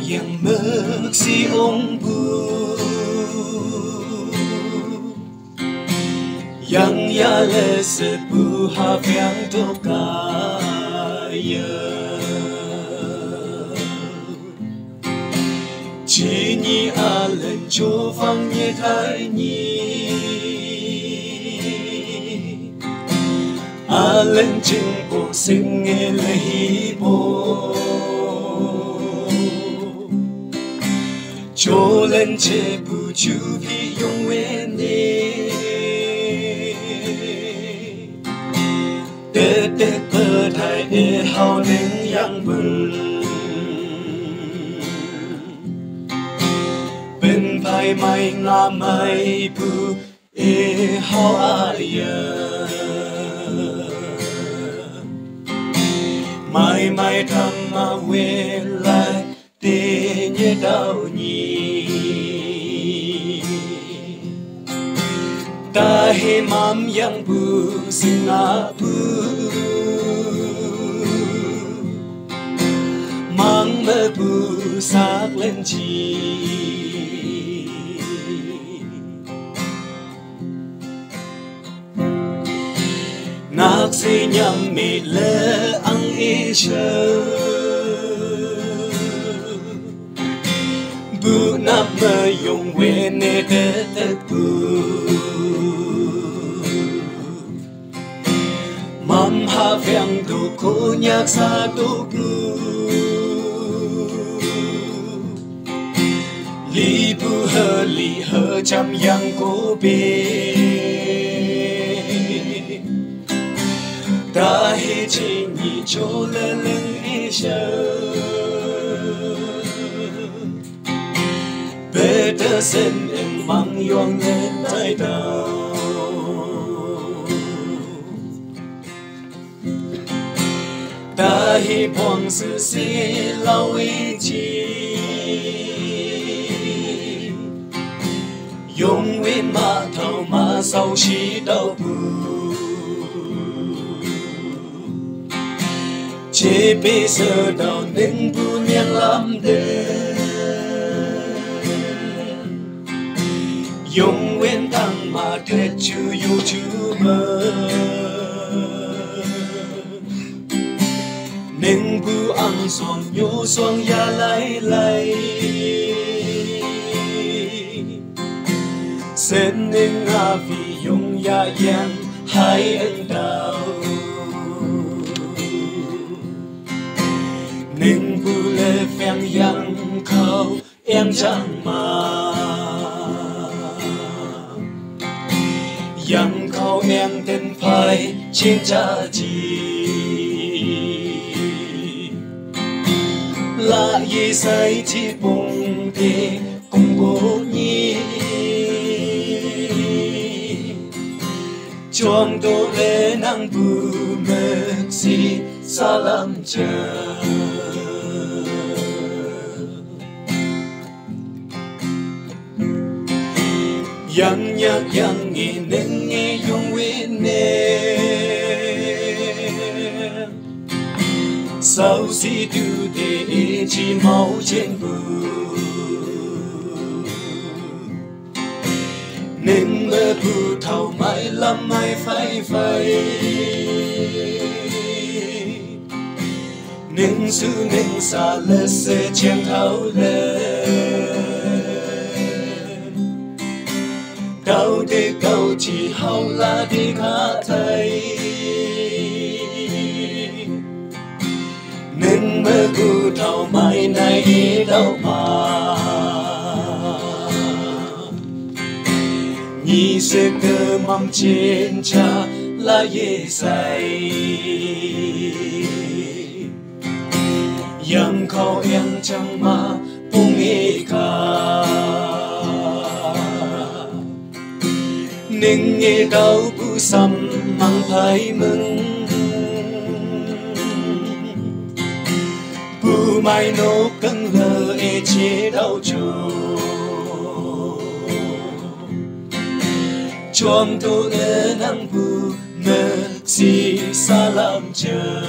yang mek si meksi ongbu yang ya le se bu haf yang tokaya chỉ ni a lần cho phong ye thái ni, a lần chừng bộ sinh nghe lấy bộ cho lần chế bu chú vi yung wen nè tê tê bơ thai e hao nên yang bừng bên vai mai ngà mai bu e hao ai mai mai thăm mà về lại tê nhé đau nhì. Ta hê mam yang bu sinh na bu mang mơ bu sắc lên chi. Nak si nhầm mì lê ăn y chơi dùng quê nê tê mam ha vẹn li bu hơ li hơ chăm yang cô bê. Ta hi chi nhị chỗ lơ lưng e sơ. Bê xin sen em mang yong lên tay đầu ta hi vọng sự si lâu ý chi dùng nguyên mà thâu mà sau chi đau buồn. Chỉ bây giờ đau nên bu nhang lắm đêm. Dùng nguyên tăng mà thế chú yêu chú mơ. Nên bu ăn xoan nhô xoan ya lại lại sen nên ngà vì dùng ya yang hai anh đào. Nên bu lệ phèn yang khâu em chẳng mà yang khâu tên say chờ yang nhạc yang nghe sau si tu để chỉ mau trên bờ. Nên mơ bù thầu mãi lắm mãi phai phai. Nên sự nên xa lệ sẽ chen thao lên cao đi cao chỉ hậu là đi khá thầy mơ cù thâu mai này đi đâu mà. Nhị sẽ cơ mong trên cha là dễ say yang khao em chẳng mà bung e cả nên nghe đau bu sầm mang phải mừng. Bu mai căng lờ e chế đau trù chuông tu lê năng bu mơ si sa làm chờ.